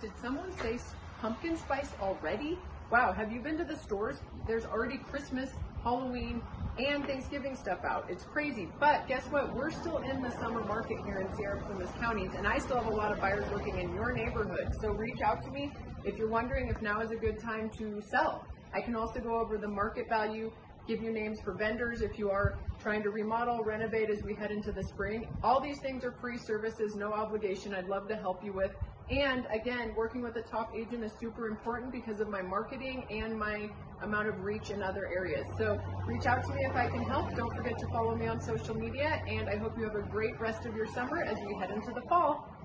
Did someone say pumpkin spice already? Wow, have you been to the stores? There's already Christmas, Halloween, and Thanksgiving stuff out. It's crazy. But guess what? We're still in the summer market here in Sierra Plumas counties, and I still have a lot of buyers working in your neighborhood. So reach out to me if you're wondering if now is a good time to sell. I can also go over the market value, give you names for vendors if you are trying to remodel, renovate as we head into the spring. All these things are free services, no obligation. I'd love to help you with. And again, working with a top agent is super important because of my marketing and my amount of reach in other areas. So reach out to me if I can help. Don't forget to follow me on social media, and I hope you have a great rest of your summer as we head into the fall.